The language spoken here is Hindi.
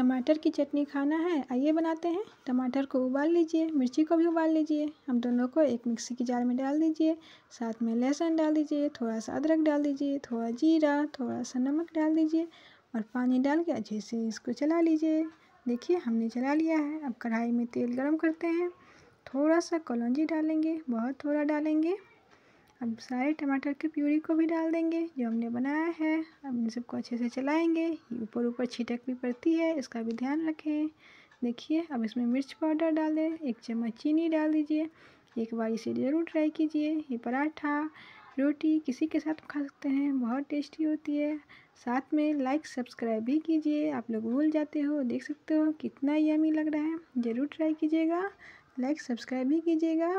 टमाटर की चटनी खाना है, आइए बनाते हैं। टमाटर को उबाल लीजिए, मिर्ची को भी उबाल लीजिए। हम दोनों को एक मिक्सी की जार में डाल दीजिए। साथ में लहसुन डाल दीजिए, थोड़ा सा अदरक डाल दीजिए, थोड़ा जीरा, थोड़ा सा नमक डाल दीजिए और पानी डाल के अच्छे से इसको चला लीजिए। देखिए, हमने चला लिया है। अब कढ़ाई में तेल गरम करते हैं। थोड़ा सा कलौंजी डालेंगे, बहुत थोड़ा डालेंगे। अब सारे टमाटर की प्यूरी को भी डाल देंगे, जो हमने इन सबको अच्छे से चलाएँगे। ऊपर ऊपर छिटक भी पड़ती है, इसका भी ध्यान रखें। देखिए, अब इसमें मिर्च पाउडर डाल दें, एक चम्मच चीनी डाल दीजिए। एक बार इसे ज़रूर ट्राई कीजिए। ये पराठा, रोटी किसी के साथ खा सकते हैं, बहुत टेस्टी होती है। साथ में लाइक, सब्सक्राइब भी कीजिए। आप लोग भूल जाते हो, देख सकते हो कितना यमी लग रहा है। ज़रूर ट्राई कीजिएगा, लाइक, सब्सक्राइब भी कीजिएगा।